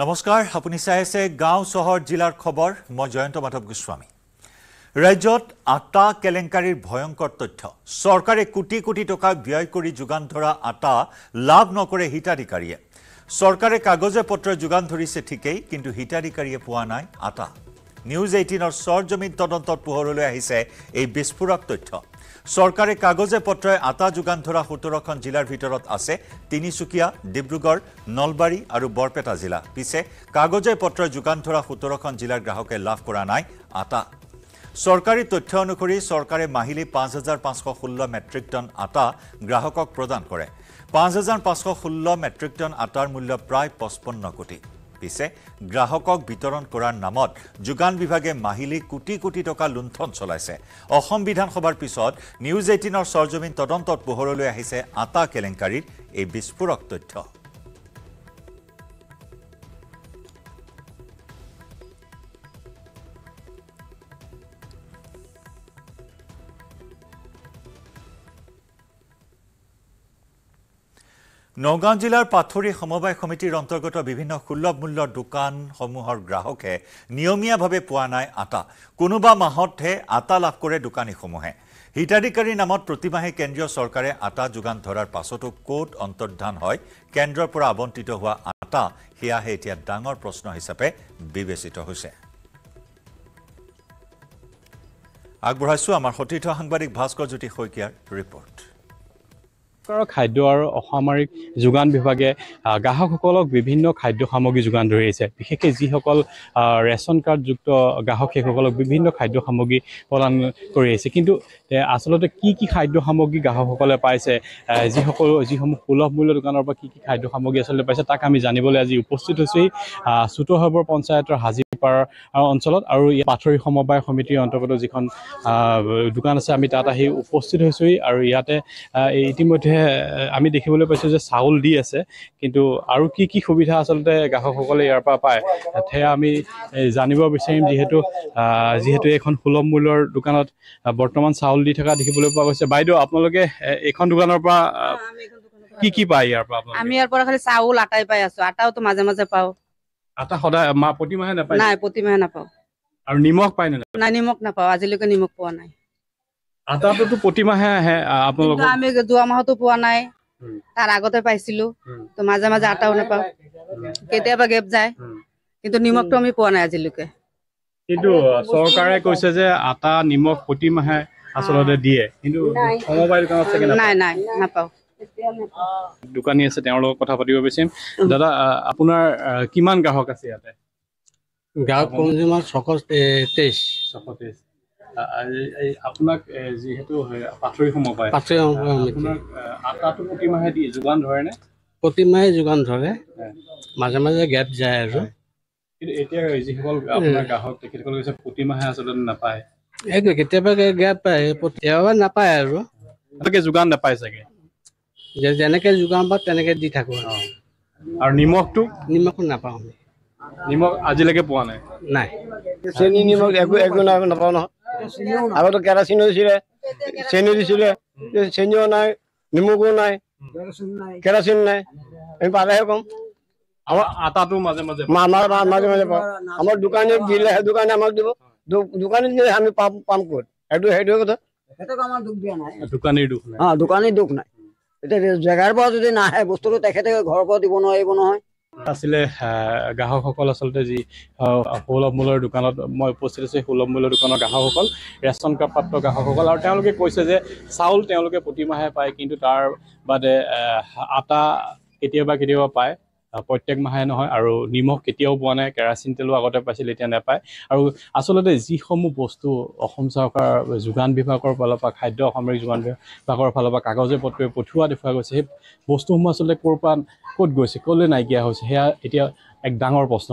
নমস্কাৰ আপুনি চাই আছে গাঁও চহৰ জিলাৰ খবৰ। মই জয়ন্ত মাধৱ গোস্বামী। ৰাজ্যত আটা কেলেংকাৰীৰ ভয়ংকৰ তথ্য। চৰকাৰে কোটি কোটি টকা ব্যয় কৰি যোগান ধৰা আটা লাভ নকৰে হিতাধিকাৰীয়ে। চৰকাৰে কাগজে পত্ৰই যোগান ধৰিছে ঠিকেই কিন্তু হিতাধিকাৰীয়ে পোৱা নাই আটা। নিউজ এইটিনৰ চৰজমিন তদন্তত পোহৰলৈ আহিছে এই বিস্ফোৰক তথ্য। চৰকাৰে কাগজে পত্ৰই আটা যোগান ধৰা সোতৰখন জিলাৰ ভিতৰত আছে তিনিচুকীয়া ডিব্ৰুগড় নলবাৰী আৰু বৰপেটা জিলা। পিছে কাগজে পত্ৰই যোগান ধৰা সোতৰখন জিলাৰ গ্ৰাহকে লাভ কৰা নাই আটা। চৰকাৰী তথ্য অনুসৰি চৰকাৰে মাহিলী পাঁচ হাজাৰ পাঁচশ ষোল্ল মেট্ৰিক টন আটা গ্ৰাহকক প্ৰদান কৰে। পাঁচ হাজাৰ পাঁচশ ষোল্ল মেট্ৰিক টন আটাৰ মূল্য প্ৰায় পঁচপন্ন কোটি। পিছে গ্ৰাহকক বিতৰণ কৰাৰ নামত যোগান বিভাগে মাহিলী কোটি কোটি টকা লুণ্ঠন চলাইছে। অসম বিধানসভাৰ পিছত নিউজ এইটিনৰ চৰজমিন তদন্তত পোহৰলৈ আহিছে আটা কেলেংকাৰীৰ এই বিস্ফোৰক তথ্য। নগাঁও জিলাৰ পাথৰী সমবায় সমিতিৰ অন্তৰ্গত বিভিন্ন সুলভ মূল্যৰ দোকানসমূহৰ গ্ৰাহকে নিয়মীয়াভাৱে পোৱা নাই আটা। কোনোবা মাহতহে আটা লাভ কৰে দোকানীসমূহে। হিতাধিকাৰীৰ নামত প্ৰতিমাহে কেন্দ্ৰীয় চৰকাৰে আটা যোগান ধৰাৰ পাছতো ক'ত অন্তৰ্ধান হয় কেন্দ্ৰৰ পৰা আবণ্টিত হোৱা আটা সেয়াহে এতিয়া ডাঙৰ প্ৰশ্ন হিচাপে বিবেচিত হৈছে। আগবঢ়াইছোঁ আমাৰ সতীৰ্থ সাংবাদিক ভাস্কৰ জ্যোতি শইকীয়াৰ ৰিপৰ্ট। চৰকাৰৰ খাদ্য আৰু অসামৰিক যোগান বিভাগে গ্ৰাহকসকলক বিভিন্ন খাদ্য সামগ্ৰী যোগান ধৰি আহিছে। বিশেষকৈ যিসকল ৰেচন কাৰ্ডযুক্ত গ্ৰাহক সেইসকলক বিভিন্ন খাদ্য সামগ্ৰী প্ৰদান কৰি আহিছে। কিন্তু আচলতে কি কি খাদ্য সামগ্ৰী গ্ৰাহকসকলে পাইছে যিসকল যিসমূহ সুলভ মূল্য দোকানৰ পৰা কি কি খাদ্য সামগ্ৰী আচলতে পাইছে তাক আমি জানিবলৈ আজি উপস্থিত হৈছোঁহি চুটোহাবৰ পঞ্চায়তৰ হাজিপাৰ অঞ্চলত আৰু এই পাথৰী সমবায় সমিতিৰ অন্তৰ্গত যিখন দোকান আছে আমি তাত আহি উপস্থিত হৈছোঁহি আৰু ইয়াতে ইতিমধ্যে আমি দেখিবলৈ পাইছোঁ যে চাউল দি আছে। কিন্তু আৰু কি কি সুবিধা আচলতে গ্ৰাহকসকলে ইয়াৰ পৰা পায় সেয়া আমি জানিব বিচাৰিম। যিহেতু যিহেতু এইখন সুলভ মূল্যৰ দোকানত বৰ্তমান চাউল দি থকা দেখিবলৈ পোৱা গৈছে। বাইদেউ আপোনালোকে এইখন দোকানৰ পৰা কি কি পায় ইয়াৰ পৰা আমি ইয়াৰ পৰা খালি চাউল আটাই পাই আছো। আটাওতো মাজে মাজে পাওঁ। আটা সদায় মা- প্ৰতিমাহে নাপায় নাই প্ৰতিমাহে নাপাওঁ আৰু নিমখ পায় নে নাপায়? নাই নিমখ নাপাওঁ আজিলৈকে নিমখ পোৱা নাই আটাটোতো প্ৰতিমাহে আহে আপোনালোকৰ আমি যোৱা মাহতো পোৱা নাই। তাৰ আগতে পাইছিলো। তো মাজে মাজে আটাও নাপাওঁ কেতিয়াবা গেপ যায়। কিন্তু নিমখটো আমি পোৱা নাই আজিলৈকে কিন্তু চৰকাৰে কৈছে যে আটা নিমখ প্ৰতিমাহে আচলতে দিয়ে কিন্তু সমবায় দোকানত। নাই নাই নাপাওঁ দোকানী আছে তেওঁৰ লগত কথা পাতিব বিচাৰিম। দাদা আপোনাৰ কিমান গ্ৰাহক আছে ইয়াতে? গ্ৰাহক কনজিউমাৰ ছশ তেইছ। ছশ আপোনাক এ, যিহেতু হয়, পাথৰী সমবায় পাঁচশ আপোনাক আটাটো প্ৰতিমাহে দিয়ে যোগান ধৰে নে? প্ৰতিমাহে যোগান ধৰে। মাজে মাজে গেপ যায় আৰু। কিন্তু এতিয়া যিসকল আপোনাৰ গ্ৰাহক তেখেতসকলে কৈছে প্ৰতিমাহে আচলতে নাপায়। এই কেতিয়াবা গেপ পায় কেতিয়াবা নাপায় আৰু। যোগান নাপায় চাগে। যে- যেনেকে যোগান পাওঁ তেনেকে দি থাকোঁ আৰু। আৰু নিমখটো? নিমখো নাপাওঁ আমি। নিমখ আজিলৈকে পোৱা নাই? নাই। চেনি নিমখ একো একো নাই নাপাওঁ নহয়। আগতে কেৰাচিন হৈছিলে চেনি দিছিলে চেনিও নাই নিমখো নাই কেৰাচিন নাই। আমি পালেহে ক'ম আমাৰ আটাটো মাজে মাজে মা- আমাৰ মা- মাজে মাজে পাওঁ। আমাৰ দোকানী দিলেহে দোকানী আমাক দিব। দো- দোকানী দিলে আমি পাম পাম ক'ত? সেইটো সেইটোৱে কথা। দোকানীৰ দুখ নাই। অ দোকানী দুখ নাই। জেগাৰ পৰা যদি নাহে বস্তুটো তেখেতে ঘৰৰ পৰা দিব নোৱাৰিব নহয়। আছিলে গ্ৰাহকসকল আচলতে যি সুলভ মূল্যৰ দোকানত মই উপস্থিত আছোঁ সুলভ মূল্যৰ দোকানৰ গ্ৰাহকসকল ৰেচন কাৰ্ড প্ৰাপ্ত গ্ৰাহকসকল। আৰু তেওঁলোকে কৈছে যে চাউল তেওঁলোকে প্ৰতিমাহে পায় কিন্তু তাৰ বাদে আটা কেতিয়াবা কেতিয়াবা পায়। প্ৰত্যেক মাহে নহয় আৰু নিমখ কেতিয়াও পোৱা নাই কেৰাচিন তেলো আগতে পাইছিল এতিয়া নাপায়। আৰু আচলতে যিসমূহ বস্তু অসম চৰকাৰৰ যোগান বিভাগৰ ফালৰ পৰা খাদ্য অসামৰিক যোগান বিভাগৰ ফালৰ পৰা কাগজে পত্ৰই পঠিওৱা দেখুওৱা গৈছে সেই বস্তুসমূহ আচলতে ক'ৰ পৰা ক'ত গৈছে ক'লৈ নাইকিয়া হৈছে সেয়া এতিয়া এক ডাঙৰ প্ৰশ্ন।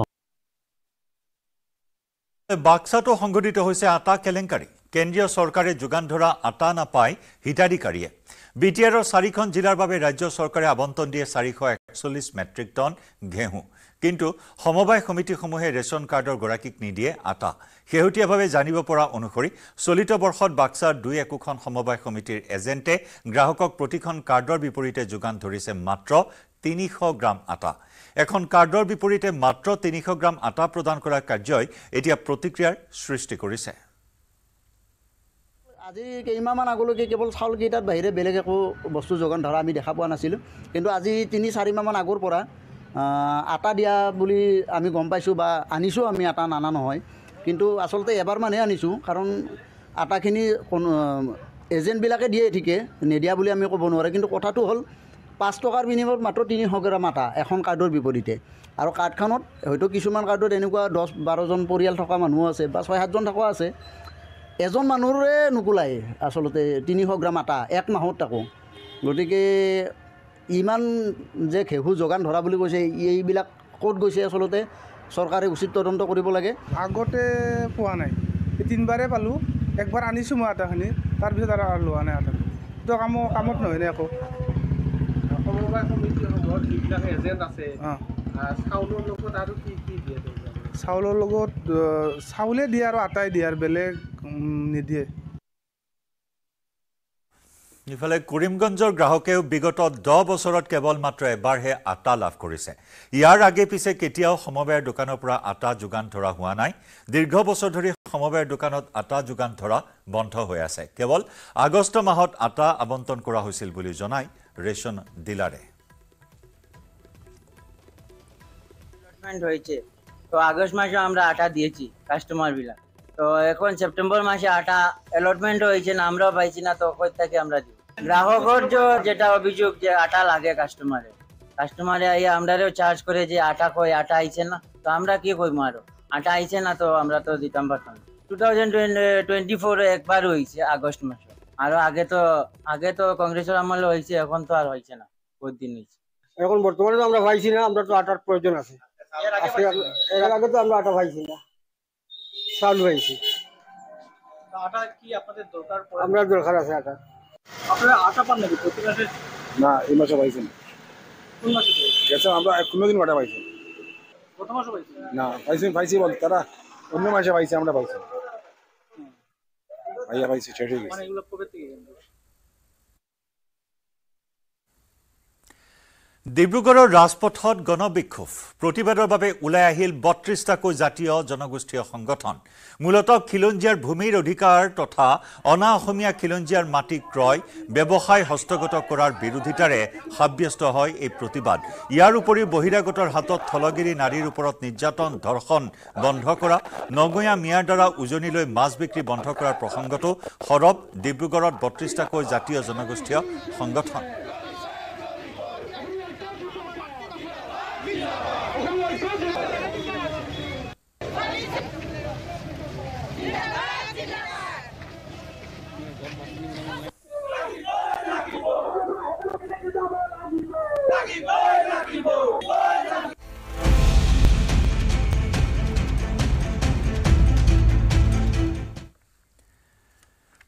বাক্সাতো সংঘটিত হৈছে আটা কেলেংকাৰী। কেন্দ্ৰীয় চৰকাৰে যোগান ধৰা আটা নাপায় হিতাধিকাৰীয়ে। বি টি আৰৰ চাৰিখন জিলাৰ বাবে ৰাজ্য চৰকাৰে আবণ্টন দিয়ে চাৰিশ একচল্লিছ মেট্ৰিক টন ঘেঁহু। কিন্তু সমবায় সমিতিসমূহে ৰেচন কাৰ্ডৰ গৰাকীক নিদিয়ে আটা। শেহতীয়াভাৱে জানিব পৰা অনুসৰি চলিত বৰ্ষত বাক্সাৰ দুই একোখন সমবায় সমিতিৰ এজেণ্টে গ্ৰাহকক প্ৰতিখন কাৰ্ডৰ বিপৰীতে যোগান ধৰিছে মাত্ৰ তিনিশ গ্ৰাম আটা। এখন কাৰ্ডৰ বিপৰীতে মাত্ৰ তিনিশ গ্ৰাম আটা প্ৰদান কৰা কাৰ্যই এতিয়া প্ৰতিক্ৰিয়াৰ সৃষ্টি কৰিছে। আজি কেইমাহমান আগলৈকে কেৱল চাউলকেইটাৰ বাহিৰে বেলেগ একো বস্তু যোগান ধৰা আমি দেখা পোৱা নাছিলোঁ। কিন্তু আজি তিনি চাৰিমাহমান আগৰ পৰা আটা দিয়া বুলি আমি গম পাইছোঁ বা আনিছোঁ আমি আটা নানা নহয়। কিন্তু আচলতে এবাৰমানহে আনিছোঁ কাৰণ আটাখিনি এজেণ্টবিলাকে দিয়ে ঠিকে নিদিয়া বুলি আমি ক'ব নোৱাৰোঁ। কিন্তু কথাটো হ'ল পাঁচ টকাৰ বিনিময়ত মাত্ৰ তিনিশ গ্ৰাম আটা এখন কাৰ্ডৰ বিপৰীতে। আৰু কাৰ্ডখনত হয়তো কিছুমান কাৰ্ডত এনেকুৱা দহ বাৰজন পৰিয়াল থকা মানুহো আছে বা ছয় সাতজন থকা আছে। এজন মানুহৰে নোকোলাই আচলতে তিনিশ গ্ৰাম আটা এক মাহত তাকো গতিকে ইমান যে ঘেঁহু যোগান ধৰা বুলি কৈছে এইবিলাক ক'ত গৈছে আচলতে? চৰকাৰে উচিত তদন্ত কৰিব লাগে। আগতে পোৱা নাই। তিনিবাৰে পালোঁ। একবাৰ আনিছোঁ মই আটাখিনি। তাৰপিছত আৰু আৰু লোৱা নাই আটাটো তো কামো কামত নহয় নে একো চাউলৰ লগত চাউলে দিয়ে আৰু আটাই দিয়ে আৰু বেলেগ নিদিয়ে। ইফালে কৰিমগঞ্জৰ গ্ৰাহকেও বিগত দহ বছৰত কেৱল মাত্ৰ এবাৰহে আটা লাভ কৰিছে। ইয়াৰ আগে পিছে কেতিয়াও সমবায়ৰ দোকানৰ পৰা আটা যোগান ধৰা হোৱা নাই। দীৰ্ঘ বছৰ ধৰি সমবায়ৰ দোকানত আটা যোগান ধৰা বন্ধ হৈ আছে। কেৱল আগষ্ট মাহত আটা আবণ্টন কৰা হৈছিল বুলি জনায় ৰেচন ডিলাৰে। অ্যালটমেন্ট হয়েছে তো আগস্ট মাসে আমৰা আটা দিয়েছি কাস্টমাৰ বিলাক। তো এখন সেপ্টেম্বর মাসে আটা অ্যালটমেন্ট হয়েছে না আমরাও পাইছি না তো কই থেকে আমরা দিব? গ্রাহকর যেটা অভিযোগ যে আটা লাগে কাস্টমারে কাস্টমারে আইয়া আমরাও চার্জ করে যে আটা কই আটা আইছে না তো আমরা কি কইমু আরও? আটা আইছে না তো আমরা তো দিতাম পারতাম টু থাউজেন্ড টোয়েন্টি ফোর একবার হয়েছে আগস্ট মাসে। আরও আগে তো আগে তো কংগ্রেসের আমলে হয়েছে এখন তো আর হয়েছে না বহুত দিন হয়েছে এখন বর্তমানে তো আমরা পাইছি না আমরা তো আটার প্রয়োজন আছে। এর আগে তো আমরা আটা পাইছি না। চাউল পাইছি আটা কি আপনাদের দরকার আমরা দরকার আছে আটা। আপনারা আটা পান নাকি? প্রতি মাসে? না এই মাসে পাইছেন। কোন মাসে? গেছে আমরা কোনোদিন কাটা পাইছি গত মাসে পাইছেন? না পাইছি পাইছি বল তারা অন্য মাসে পাইছি আমরা পাইছি। ভাইয়া পাইছি ছেড়ে গেছে। মানে এগুলো কবে থেকে? ডিব্ৰুগড়ৰ ৰাজপথত গণবিক্ষোভ। প্ৰতিবাদৰ বাবে ওলাই আহিল বত্ৰিছটাকৈ জাতীয় জনগোষ্ঠীয় সংগঠন। মূলতঃ খিলঞ্জীয়াৰ ভূমিৰ অধিকাৰ তথা অনা অসমীয়া খিলঞ্জীয়াৰ মাটি ক্ৰয় ব্যৱসায় হস্তগত কৰাৰ বিৰোধিতাৰে সাব্যস্ত হয় এই প্ৰতিবাদ। ইয়াৰ উপৰিও বহিৰাগতৰ হাতত থলগিৰি নাৰীৰ ওপৰত নিৰ্যাতন ধৰ্ষণ বন্ধ কৰা নগঞা মিয়াৰ দ্বাৰা উজনি লৈ মাছ বিক্ৰী বন্ধ কৰাৰ প্ৰসংগতো সৰব ডিব্ৰুগড়ত বত্ৰিছটাকৈ জাতীয় জনগোষ্ঠীয় সংগঠন।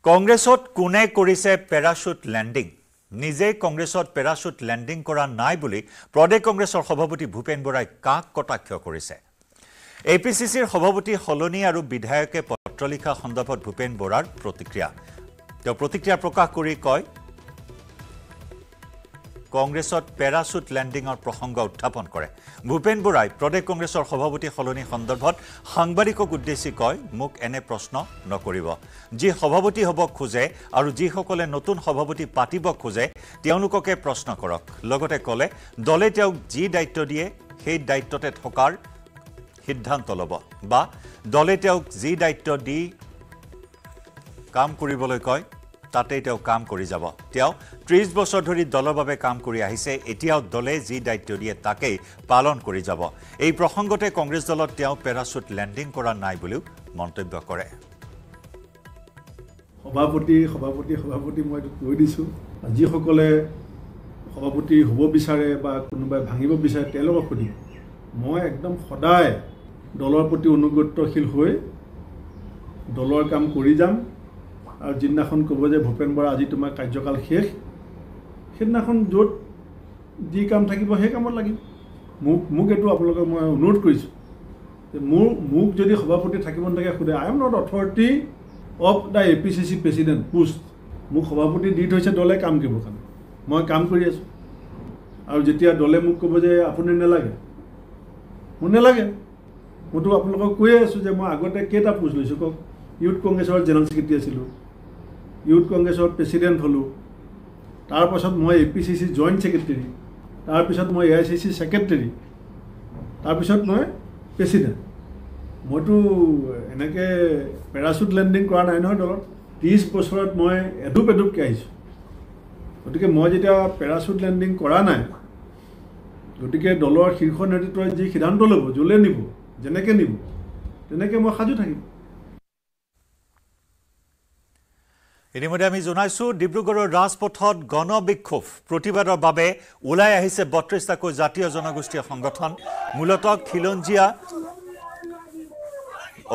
কংগ্ৰেছত কোনে কৰিছে পেৰাশ্বুট লেণ্ডিং? নিজে কংগ্ৰেছত পেৰাশ্বুট লেণ্ডিং কৰা নাই বুলি প্ৰদেশ কংগ্ৰেছৰ সভাপতি ভূপেন বৰাই কাক কটাক্ষ কৰিছে? এ পি চি চিৰ সভাপতি সলনি আৰু বিধায়কে পত্ৰ লিখা সন্দৰ্ভত ভূপেন বৰাৰ প্ৰতিক্ৰিয়া। তেওঁ প্ৰতিক্ৰিয়া প্ৰকাশ কৰি কয় কংগ্ৰেছত পেৰাশ্বুট লেণ্ডিঙৰ প্ৰসংগ উত্থাপন কৰে। ভূপেন বৰাই প্ৰদেশ কংগ্ৰেছৰ সভাপতি সলনি সন্দৰ্ভত সাংবাদিকক উদ্দেশ্যি কয় মোক এনে প্ৰশ্ন নকৰিব। যি সভাপতি হ'ব খোজে আৰু যিসকলে নতুন সভাপতি পাতিব খোজে তেওঁলোককে প্ৰশ্ন কৰক। লগতে ক'লে দলে তেওঁক যি দায়িত্ব দিয়ে সেই দায়িত্বতে থকাৰ সিদ্ধান্ত ল'ব। বা দলে তেওঁক যি দায়িত্ব দি কাম কৰিবলৈ কয় তাতেই তেওঁ কাম কৰি যাব। তেওঁ ত্ৰিছ বছৰ ধৰি দলৰ বাবে কাম কৰি আহিছে। এতিয়াও দলে যি দায়িত্ব দিয়ে তাকেই পালন কৰি যাব। এই প্ৰসংগতে কংগ্ৰেছ দলত তেওঁ পেৰাশ্বুট লেণ্ডিং কৰা নাই বুলিও মন্তব্য কৰে। সভাপতি সভাপতি সভাপতি মই এইটো কৈ দিছোঁ। যিসকলে সভাপতি হ'ব বিচাৰে বা কোনোবাই ভাঙিব বিচাৰে তেওঁলোকক সুধিম মই একদম সদায় দলৰ প্ৰতি অনুগত্যশীল হৈ দলৰ কাম কৰি যাম। আৰু যিদিনাখন ক'ব যে ভূপেন বৰা আজি তোমাৰ কাৰ্যকাল শেষ সেইদিনাখন য'ত যি কাম থাকিব সেই কামত লাগিম মোক মোক এইটো আপোনালোকক মই অনুৰোধ কৰিছোঁ যে মোৰ মোক যদি সভাপতি থাকিব নাথাকে সোধে I am not authority of the A P C C president post. মোক সভাপতি দি থৈছে দলে কাম কৰিবৰ কাৰণে। মই কাম কৰি আছোঁ। আৰু যেতিয়া দলে মোক ক'ব যে আপুনি নেলাগে মোৰ নেলাগে। মইতো আপোনালোকক কৈয়ে আছোঁ যে মই আগতে কেইটা পোষ্ট লৈছোঁ কওক। ইউথ কংগ্ৰেছৰ জেনেৰেল ছেক্ৰেটাৰী আছিলোঁ ইউথ কংগ্ৰেছৰ প্ৰেচিডেণ্ট হ'লোঁ। তাৰপাছত মই A P C C joint secretary. তাৰপিছত মই A I C C secretary. তাৰপিছত মই প্ৰেচিডেণ্ট। মইতো এনেকৈ পেৰাচুট লেণ্ডিং কৰা নাই নহয় দলত। ত্ৰিছ বছৰত মই এডুপ এডুপকৈ আহিছোঁ। গতিকে মই যেতিয়া পেৰাচুট লেণ্ডিং কৰা নাই গতিকে দলৰ শীৰ্ষ নেতৃত্বই যি সিদ্ধান্ত ল'ব য'লৈ নিব যেনেকৈ নিব তেনেকৈ মই সাজু থাকিম। ইতিমধ্যে আমি জনাইছো ডিব্ৰুগড়ৰ ৰাজপথত গণ বিক্ষোভ প্ৰতিবাদৰ বাবে ওলাই আহিছে বত্ৰিছটাকৈ জাতীয় জনগোষ্ঠীয় সংগঠন। মূলতঃ খিলঞ্জীয়া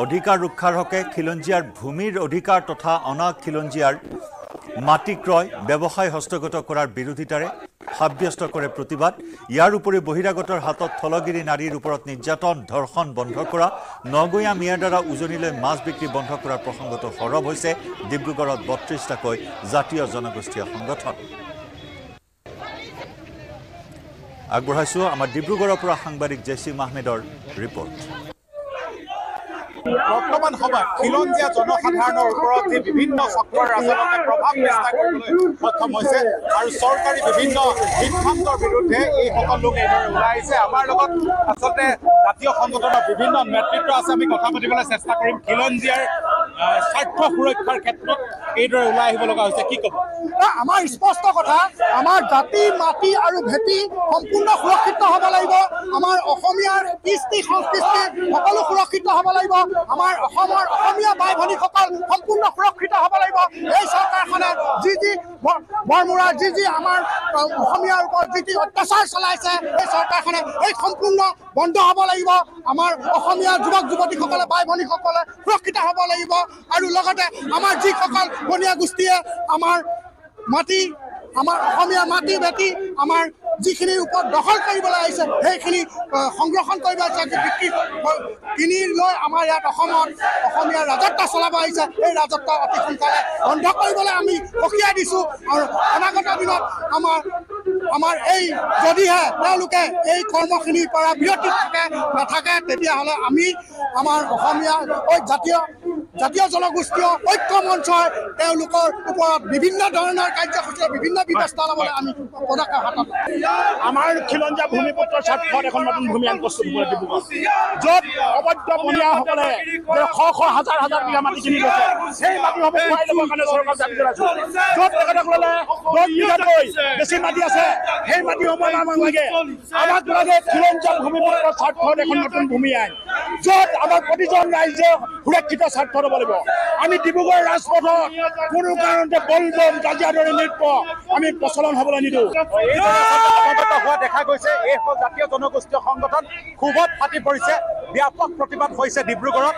অধিকাৰ ৰক্ষাৰ হকে খিলঞ্জীয়াৰ ভূমিৰ অধিকাৰ তথা অনা খিলঞ্জীয়াৰ মাটি ক্ৰয় ব্যৱসায় হস্তগত কৰাৰ বিৰোধিতাৰে সাব্যস্ত কৰে প্ৰতিবাদ। ইয়াৰ উপৰি বহিৰাগতৰ হাতত থলগিৰি নাৰীৰ ওপৰত নিৰ্যাতন ধৰ্ষণ বন্ধ কৰা নগৈয়া মিয়াৰ দ্বাৰা উজনিলৈ মাছ বিক্ৰী বন্ধ কৰাৰ প্ৰসংগতো সৰব হৈছে ডিব্ৰুগড়ত বত্ৰিছটাকৈ জাতীয় জনগোষ্ঠীয় সংগঠন। আগবঢ়াইছোঁ আমাৰ ডিব্ৰুগড়ৰ পৰা সাংবাদিক জেচিম আহমেদৰ ৰিপৰ্ট। বৰ্তমান সময়ত খিলঞ্জীয়া জনসাধাৰণৰ ওপৰত যি বিভিন্ন চক্ৰৰ আচলতে প্ৰভাৱ বিস্তাৰ কৰিবলৈ সক্ষম হৈছে আৰু চৰকাৰী বিভিন্ন সিদ্ধান্তৰ বিৰুদ্ধে এইসকল লোক এইদৰে ওলাই আহিছে। আমাৰ লগত আচলতে জাতীয় সংগঠনৰ বিভিন্ন নেতৃত্ব আছে। আমি কথা পাতিবলৈ চেষ্টা কৰিম। খিলঞ্জীয়াৰ স্বাৰ্থ সুৰক্ষাৰ ক্ষেত্ৰত এইদৰে ওলাই আহিব লগা হৈছে কি ক'ব? আমাৰ স্পষ্ট কথা আমাৰ জাতি মাটি আৰু ভেটি সম্পূৰ্ণ সুৰক্ষিত হ'ব লাগিব। আমাৰ অসমীয়াৰ কৃষ্টি সংস্কৃতি সকলো সুৰক্ষিত হ'ব লাগিব। আমাৰ অসমৰ অসমীয়া বাই ভনীসকল সম্পূৰ্ণ সুৰক্ষিত হ'ব লাগিব। এই চৰকাৰখনে যি যি বৰমুৰাৰ যি যি আমাৰ অসমীয়াৰ ওপৰত যি যি অত্যাচাৰ চলাইছে এই চৰকাৰখনে এই সম্পূৰ্ণ বন্ধ হ'ব লাগিব। আমাৰ অসমীয়া যুৱক যুৱতীসকলে বাই ভনীসকলে সুৰক্ষিত হ'ব লাগিব। আৰু লগতে আমাৰ যিসকল বনীয়া গোষ্ঠীয়ে আমাৰ মাটি আমাৰ অসমীয়া মাটি ভেটি আমাৰ যিখিনিৰ ওপৰত দখল কৰিবলৈ আহিছে সেইখিনি সংৰক্ষণ কৰিব আহিছে বিক্ৰী কিনি লৈ আমাৰ ইয়াত অসমত অসমীয়া ৰাজত্ব চলাব আহিছে। এই ৰাজত্ব অতি সোনকালে বন্ধ কৰিবলৈ আমি সকীয়াই দিছোঁ। আৰু অনাগত দিনত আমাৰ আমাৰ এই যদিহে তেওঁলোকে এই কৰ্মখিনিৰ পৰা বিৰতি থাকে নাথাকে তেতিয়াহ'লে আমি আমাৰ অসমীয়া জাতীয় জাতীয় জনগোষ্ঠীয় ঐক্য মঞ্চই তেওঁলোকৰ ওপৰত বিভিন্ন ধৰণৰ কাৰ্যসূচীৰ বিভিন্ন ব্যৱস্থা ল'বলৈ আমি পদক্ষেপ হাতত আমাৰ খিলঞ্জীয়া ভূমিপুত্ৰৰ স্বাৰ্থত এখন নতুন ভূমি আইন প্ৰস্তুত কৰে ডিব্ৰুগড় য'ত অবৈধ বনীয়াসকলে শ শ হাজাৰ হাজাৰ বিঘা মাটি কিনি লৈছে সেই মাটিসমূহ খুৱাই ল'বৰ কাৰণে চৰকাৰ দাবী জনাইছোঁ। য'ত তেখেতসকলে দহ বিঘাতকৈ বেছি মাটি আছে সেই মাটিসমূহ আমাক লাগে আমাক লাগে খিলঞ্জীয়া ভূমিপুত্ৰৰ স্বাৰ্থত এখন নতুন ভূমি আইন। য'ত আমাৰ প্ৰতিজন ৰাইজে সুৰক্ষিত স্বাৰ্থ ল'ব লাগিব। আমি ডিব্ৰুগড় ৰাজপথত কোনো কাৰণতে বলবম কাজিয়া দৰে নৃত্য আমি প্ৰচলন হ'বলৈ নিদিওঁ। হোৱা দেখা গৈছে। এই জাতীয় জনগোষ্ঠীয় সংগঠন। ক্ষোভত ফাটি পৰিছে। ব্যাপক প্ৰতিবাদ হৈছে ডিব্ৰুগড়ত।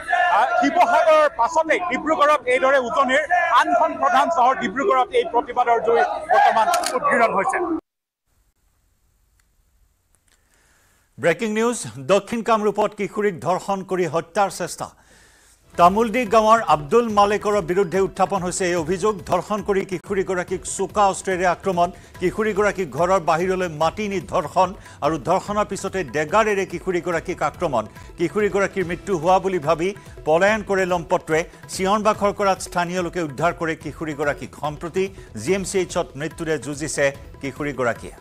শিৱসাগৰৰ পাছতেই ডিব্ৰুগড়ত এইদৰে উজনিৰ আনখন প্ৰধান চহৰ ডিব্ৰুগড়ত এই প্ৰতিবাদৰ জুই বৰ্তমান উদ্গীৰণ হৈছে। ব্ৰেকিং নিউজ দক্ষিণ কামৰূপত কিশোৰীক ধৰ্ষণ কৰি হত্যাৰ চেষ্টা। তামোলডি গাঁৱৰ আব্দুল মালিকৰ বিৰুদ্ধে উত্থাপন হৈছে এই অভিযোগ। ধৰ্ষণ কৰি কিশোৰীগৰাকীক চোকা অস্ত্ৰেৰে আক্ৰমণ। কিশোৰীগৰাকীক ঘৰৰ বাহিৰলৈ মাতি নি ধৰ্ষণ আৰু ধৰ্ষণৰ পিছতে ডেগাৰেৰে কিশোৰীগৰাকীক আক্ৰমণ। কিশোৰীগৰাকীৰ মৃত্যু হোৱা বুলি ভাবি পলায়ন কৰে লম্পটটোৱে। চিঞৰ বাখৰ কৰাত স্থানীয় লোকে উদ্ধাৰ কৰে কিশোৰীগৰাকীক। সম্প্ৰতি জি এম চি এইচত মৃত্যুৰে যুঁজিছে কিশোৰীগৰাকীয়ে।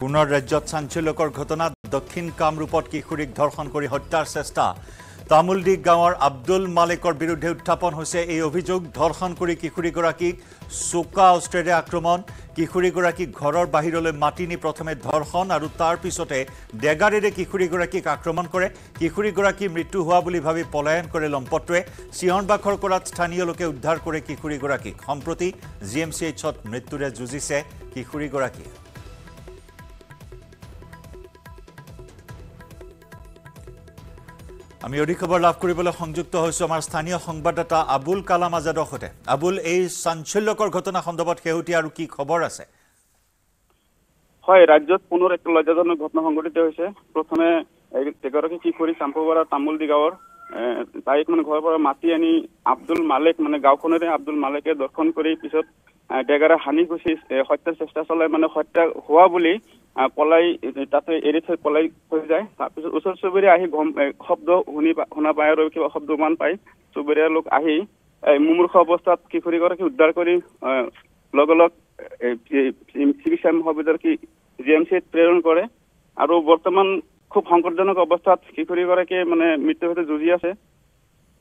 পুনৰ ৰাজ্যত চাঞ্চল্যকৰ ঘটনা। দক্ষিণ কামৰূপত কিশোৰীক ধৰ্ষণ কৰি হত্যাৰ চেষ্টা। তামোলডিগ গাঁৱৰ আব্দুল মালিকৰ বিৰুদ্ধে উত্থাপন হৈছে এই অভিযোগ। ধৰ্ষণ কৰি কিশোৰীগৰাকীক চোকা অস্ত্ৰেৰে আক্ৰমণ। কিশোৰীগৰাকীক ঘৰৰ বাহিৰলৈ মাতি নি প্ৰথমে ধৰ্ষণ আৰু তাৰ পিছতে ডেগাৰেৰে কিশোৰীগৰাকীক আক্ৰমণ কৰে। কিশোৰীগৰাকীৰ মৃত্যু হোৱা বুলি ভাবি পলায়ন কৰে লম্পটটোৱে। চিঞৰ বাখৰ কৰাত স্থানীয় লোকে উদ্ধাৰ কৰে কিশোৰীগৰাকীক। সম্প্ৰতি জি এম চি এইচত মৃত্যুৰে যুঁজিছে কিশোৰীগৰাকীয়ে। আমি অধিক খবৰ লাভ কৰিবলৈ সংযুক্ত হৈছোঁ আমাৰ স্থানীয় সংবাদদাতা আবুল কালাম আজাদৰ সৈতে। আবুল এই চাঞ্চল্যকৰ ঘটনা সন্দৰ্ভত শেহতীয়া আৰু কি খবৰ আছে? হয় ৰাজ্যত পুনৰ এক লজ্জাজনক ঘটনা সংঘটিত হৈছে। প্ৰথমে এগৰাকী কিশোৰী চাম্পোপাৰা তামোলদি গাঁৱৰ তাইক মানে ঘৰৰ পৰা মাতি আনি আব্দুল মালেক মানে গাঁওখনৰে আব্দুল মালেকে দৰ্শন কৰি পিছত ডেগাৰে হানি এ, হত্যাৰ চেষ্টা চলাই মানে হত্যা হোৱা বুলি পলাই তাতে এৰি থৈ পলাই থৈ যায়। তাৰপিছত ওচৰ চুবুৰীয়া আহি গম শব্দ শুনি শুনা পায় আৰু কিবা শব্দ মান পায়। চুবুৰীয়া লোক আহি মুমূৰ্ষ অৱস্থাত কিশোৰীগৰাকী উদ্ধাৰ কৰি লগে লগ চিকিৎসা মহাবিদ্যালয় কি জি এম চিত প্ৰেৰণ কৰে। আৰু বৰ্তমান খুব সংকটজনক অৱস্থাত কিশোৰীগৰাকীয়ে মানে মৃত্যুৰ সৈতে যুঁজি আছে।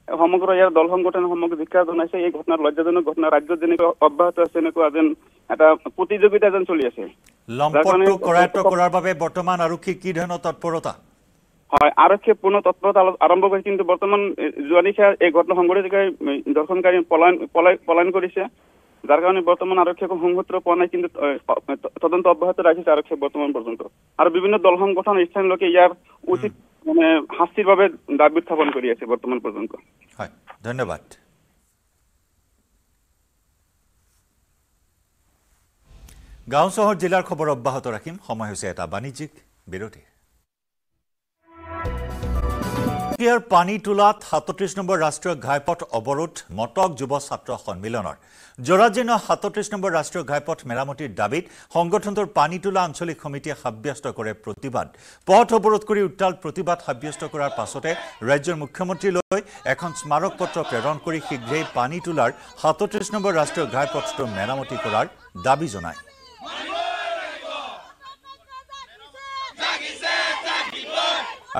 সমগ্ৰ ইয়াৰ দল সংগঠন সমগ্ৰ ধিক্ষাৰ জনাইছে। এই ঘটনাৰ লজ্জাজনক ঘটনা ৰাজ্যত যেনেকুৱা অব্যাহত আছে এনেকুৱা যেন এটা প্ৰতিযোগিতা যেন চলি আছে। লম্পটটো কৰায়ত্ব কৰাৰ বাবে বৰ্তমান আৰক্ষী কি ধৰণৰ তৎপৰতা? হয় আৰক্ষীয়ে পুনৰ তৎপৰতা আৰম্ভ কৰিছে কিন্তু বৰ্তমান যোৱা নিশা এই ঘটনা সংঘটিত দৰ্শনকাৰী পলায়ন পলায়ন কৰিছে। যাৰ কাৰণে বৰ্তমান আৰক্ষীয়ে একো সংসূত্ৰ পোৱা নাই কিন্তু এ, ত- তদন্ত অব্যাহত ৰাখিছে আৰক্ষীয়ে বৰ্তমান পৰ্যন্ত। আৰু বিভিন্ন দল সংগঠন স্থানীয় লোকে ইয়াৰ উচিত মানে শাস্তিৰ বাবে দাবী উত্থাপন কৰি আছে বৰ্তমান পৰ্যন্ত। হয় ধন্যবাদ। গাঁও চহৰ জিলাৰ খবৰ অব্যাহত ৰাখিম। সময় হৈছে এটা বাণিজ্যিক বিৰতিৰ। ইয়াৰ পানী তোলাত সাতত্ৰিশ নম্বৰ ৰাষ্ট্ৰীয় ঘাইপথ অৱৰোধ মটক যুৱ ছাত্ৰ সন্মিলনৰ। জৰাজীৰ্ণ সাতত্ৰিশ নম্বৰ ৰাষ্ট্ৰীয় ঘাইপথ মেৰামতিৰ দাবীত সংগঠনটোৰ পানী তোলা আঞ্চলিক সমিতিয়ে সাব্যস্ত কৰে প্ৰতিবাদ। পথ অৱৰোধ কৰি উত্তাল প্ৰতিবাদ সাব্যস্ত কৰাৰ পাছতে ৰাজ্যৰ মুখ্যমন্ত্ৰীলৈ এখন স্মাৰক পত্ৰ প্ৰেৰণ কৰি শীঘ্ৰেই পানী তোলাৰ সাতত্ৰিশ নম্বৰ ৰাষ্ট্ৰীয় ঘাইপথটো মেৰামতি কৰাৰ দাবী জনায়।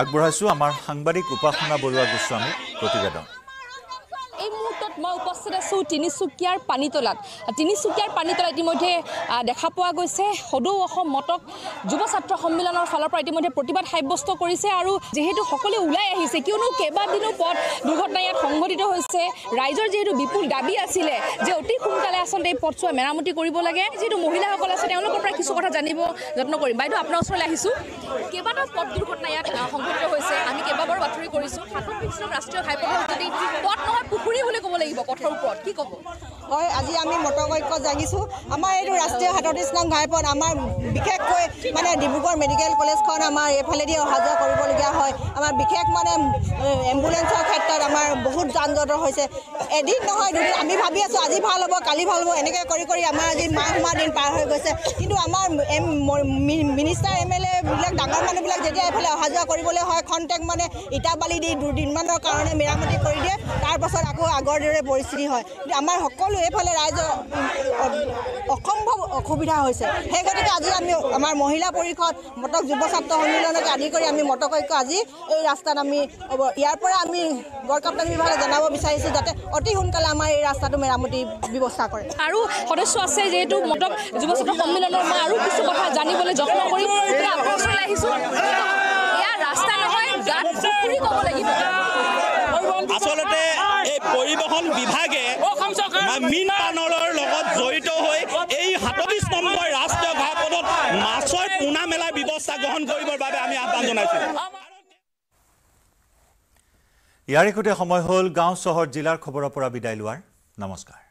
আগবঢ়াইছো আমাৰ সাংবাদিক উপাসনা বৰুৱা গোস্বামীৰ প্ৰতিবেদন। এই মুহূৰ্তত মই উপস্থিত আছোঁ তিনিচুকীয়াৰ পানীতলাত। তিনিচুকীয়াৰ পানীতলা ইতিমধ্যে দেখা পোৱা গৈছে সদৌ অসম মটক যুৱ ছাত্ৰ সন্মিলনৰ ফালৰ পৰা ইতিমধ্যে প্ৰতিবাদ সাব্যস্ত কৰিছে আৰু যিহেতু সকলোৱে ওলাই আহিছে কিয়নো কেইবাদিনো পথ দুৰ্ঘটনা ইয়াত সংঘটিত হৈছে। ৰাইজৰ যিহেতু বিপুল দাবী আছিলে যে অতি সোনকালে আচলতে এই পথছোৱা মেৰামতি কৰিব লাগে। যিহেতু মহিলাসকল আছে তেওঁলোকৰ পৰা কিছু কথা জানিব যত্ন কৰিম। বাইদেউ আপোনাৰ ওচৰলৈ আহিছোঁ। কেইবাটাও পথ দুৰ্ঘটনা ইয়াত সংঘটিত হৈছে। আমি কেইবাবাৰো বাতৰি কৰিছোঁ। সাতত্ৰিশ নং ৰাষ্ট্ৰীয় ঘাইপথৰ যদি পথ নহয় পুখুৰী বুলি ক'ব লাগিব পথৰ ওপৰত। কি ক'ব? হয় আজি আমি মটকৈক্য জাগিছোঁ। আমাৰ এইটো ৰাষ্ট্ৰীয় সাতত্ৰিছ নং ঘাইপথ আমাৰ বিশেষকৈ মানে ডিব্ৰুগড় মেডিকেল কলেজখন আমাৰ এইফালেদি অহা যোৱা কৰিবলগীয়া আমাৰ বিশেষ মানে এম্বুলেঞ্চৰ ক্ষেত্ৰত আমাৰ বহুত যান জঁটৰ হৈছে। এদিন নহয় দুদিন আমি ভাবি আছোঁ আজি ভাল হ'ব কালি ভাল হ'ব এনেকৈ কৰি কৰি আমাৰ আজি মাহ মাহ দিন পাৰ হৈ গৈছে। কিন্তু আমাৰ এম মিনিষ্টাৰ এম এল এবিলাক ডাঙৰ মানুহবিলাক যেতিয়া এইফালে অহা যোৱা কৰিবলৈ হয় খন্তেক মানে ইটা বালি দি দুদিনমানৰ কাৰণে মেৰামতি কৰি দিয়ে। তাৰপাছত আকৌ আগৰ দৰে পৰিস্থিতি হয়। আমাৰ সকলো এইফালে ৰাইজৰ অসম্ভৱ অসুবিধা হৈছে। সেই গতিকে আজি আমি আমাৰ মহিলা পৰিষদ মটক যুৱ ছাত্ৰ সন্মিলনকে আদি কৰি আমি মটকৈক্য আজি এই ৰাস্তাত আমি ইয়াৰ পৰা আমি গড়কাপ্তানি বিভাগে জনাব বিচাৰিছোঁ যাতে অতি সোনকালে আমাৰ এই ৰাস্তাটো মেৰামতি ব্যৱস্থা কৰে। আৰু সদস্য আছে যিহেতু মটক যুৱ ছাত্ৰ সন্মিলনৰ মই আৰু কিছু কথা জানিবলৈ যত্ন কৰিম এতিয়া আপোনাৰ ওচৰলৈ আহিছোঁ। এয়া ৰাস্তা নহয় গাত পুখুৰী ক'ব লাগিব। আচলতে এই পৰিবহণ বিভাগে মীন পানলৰ লগত জড়িত হৈ এই সাতত্ৰিছ নম্বৰ ৰাষ্ট্ৰীয় ঘাইপথত মাছৰ পোনা মেলাৰ ব্যৱস্থা গ্ৰহণ কৰিবৰ বাবে আমি আহ্বান জনাইছোঁ। ইয়াৰে সৈতে সময় হ'ল গাঁও চহৰ জিলাৰ খবৰৰ পৰা বিদায় লোৱাৰ। নমস্কাৰ।